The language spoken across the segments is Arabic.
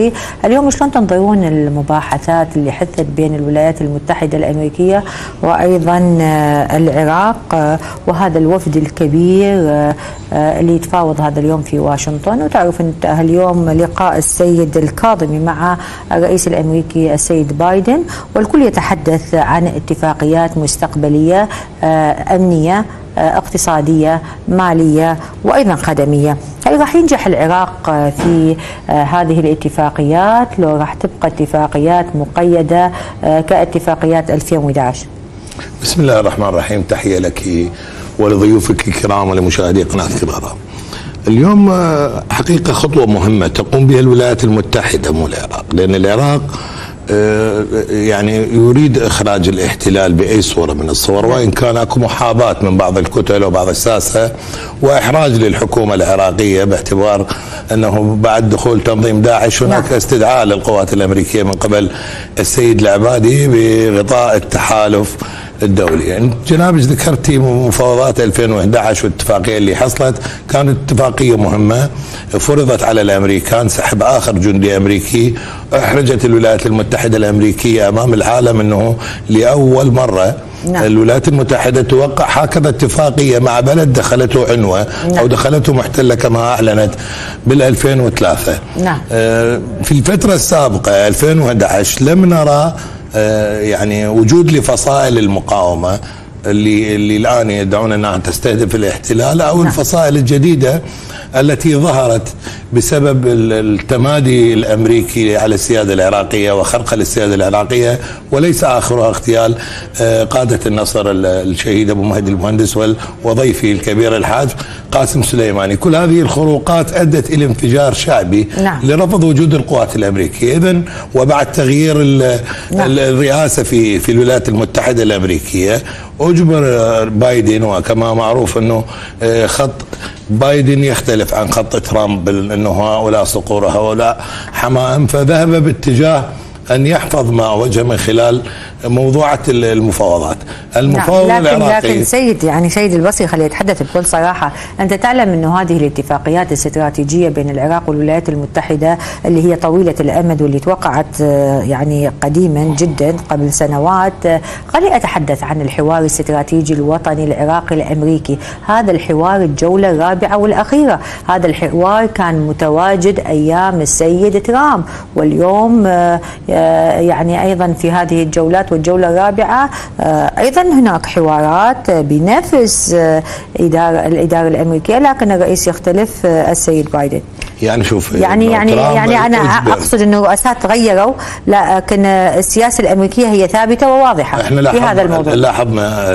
العراقي اليوم شلون تنظرون المباحثات اللي حثت بين الولايات المتحدة الأمريكية وأيضا آه، العراق آه، وهذا الوفد الكبير آه، اللي يتفاوض هذا اليوم في واشنطن. وتعرف أنت اليوم لقاء السيد الكاظمي مع الرئيس الأمريكي السيد بايدن والكل يتحدث عن اتفاقيات مستقبلية أمنية اقتصادية مالية وأيضا خدمية. هل راح ينجح العراق في هذه الاتفاقيات لو راح تبقى اتفاقيات مقيدة كاتفاقيات 2011 بسم الله الرحمن الرحيم. تحية لك ولضيوفك الكرام ولمشاهدي قناة كبارة اليوم حقيقة خطوة مهمة تقوم بها الولايات المتحدة مو العراق لأن العراق آه، يعني يريد إخراج الاحتلال بأي صورة من الصور وإن كان أكو محاباة من بعض الكتل وبعض الساسة وإحراج للحكومة العراقية باعتبار أنه بعد دخول تنظيم داعش هناك نعم. استدعاء للقوات الأمريكية من قبل السيد العبادي بغطاء التحالف الدولي يعني جنابك ذكرتي مفاوضات 2011 والاتفاقية اللي حصلت كانت اتفاقية مهمة فرضت على الأمريكان سحب آخر جندي أمريكي أحرجت الولايات المتحدة الأمريكية أمام العالم إنه لأول مرة نعم. الولايات المتحدة توقع هكذا اتفاقية مع بلد دخلته عنوة نعم. أو دخلته محتلة كما أعلنت بال 2003 نعم. آه، في الفترة السابقة 2011 لم نرى يعني وجود لفصائل المقاومة اللي اللي الآن يدعون أنها تستهدف الاحتلال أو نعم. الفصائل الجديدة التي ظهرت بسبب التمادي الأمريكي على السيادة العراقية وخرق السياده العراقية وليس آخرها اغتيال آه، قادة النصر الشهيد أبو مهدي المهندس وضيفه الكبير الحاج قاسم سليماني، كل هذه الخروقات أدت إلى انفجار شعبي نعم. لرفض وجود القوات الأمريكية، اذا وبعد تغيير نعم. الرئاسة في في الولايات المتحدة الأمريكية أجبر بايدن وكما معروف أنه آه، خط بايدن يختلف عن خط ترامب إنه هؤلاء صقور هؤلاء حمائم فذهب باتجاه أن يحفظ ما وجه من خلال موضوعة المفاوضات. المفاوض نعم لكن العراقي لكن سيد يعني سيد البصري خليني أتحدث بكل صراحة. أنت تعلم انه هذه الاتفاقيات الاستراتيجية بين العراق والولايات المتحدة اللي هي طويلة الأمد واللي توقعت آه، يعني قديما جدا قبل سنوات آه، خليني أتحدث عن الحوار الاستراتيجي الوطني العراقي الأمريكي. هذا الحوار الجولة الرابعة والأخيرة. هذا الحوار كان متواجد أيام السيد ترامب. واليوم آه، يعني أيضا في هذه الجولات والجولة الرابعة آه، أيضا هناك حوارات بنفس آه، إدارة الإدارة الأمريكية لكن الرئيس يختلف آه، السيد بايدن. يعني شوف يعني يعني يعني أنا. أقصد إنه الرؤساء تغيروا لكن السياسة الأمريكية هي ثابتة وواضحة إحنا في هذا الموضوع لاحظنا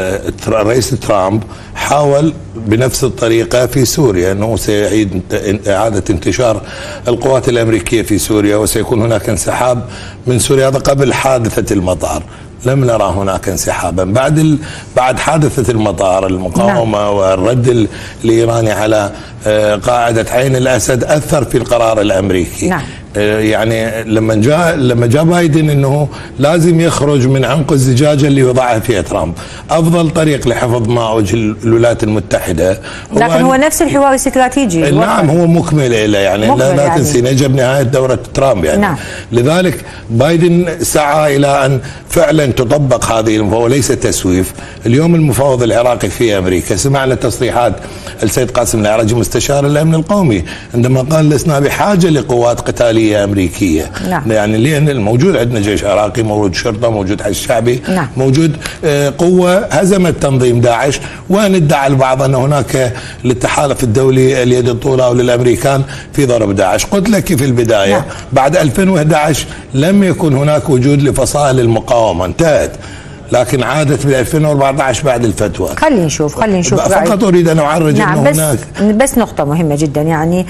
الرئيس ترامب حاول بنفس الطريقة في سوريا إنه سيعيد إعادة انتشار القوات الأمريكية في سوريا وسيكون هناك انسحاب من سوريا هذا قبل حادثة المطار لم نرى هناك انسحابا بعد ال... بعد حادثة المطار المقاومة نعم. والرد الإيراني على آه، قاعدة عين الأسد أثر في القرار الأمريكي نعم. آه، يعني لما جاء لما جاء بايدن إنه لازم يخرج من عنق الزجاجه اللي وضعها فيها ترامب، أفضل طريق لحفظ ما وجه الولايات المتحدة هو لكن هو نفس الحوار الاستراتيجي نعم هو مكمل له يعني لا, لا يعني. تنسي نجا بنهايه دورة ترامب يعني نعم. لذلك بايدن سعى إلى أن فعلا تطبق هذه وليس تسويف، اليوم المفاوض العراقي في أمريكا سمعنا تصريحات السيد قاسم العراجي مستشار الأمن القومي عندما قال لسنا بحاجة لقوات قتالية عسكريه أمريكية. نعم. يعني لأن الموجود عندنا جيش عراقي موجود شرطة موجود حج شعبي نعم. موجود آه، قوة. هزمت تنظيم داعش. وان ادعى البعض أن هناك للتحالف الدولي اليد الطولى وللأمريكان في ضرب داعش. قلت لك في البداية نعم. بعد 2011 لم يكن هناك وجود لفصائل المقاومة. انتهت. لكن عادت ب 2014 بعد الفتوى. خلينا نشوف خلينا نشوف. فقط أريد أن أعرج نعم أنه بس هناك بس نقطة مهمة جدا يعني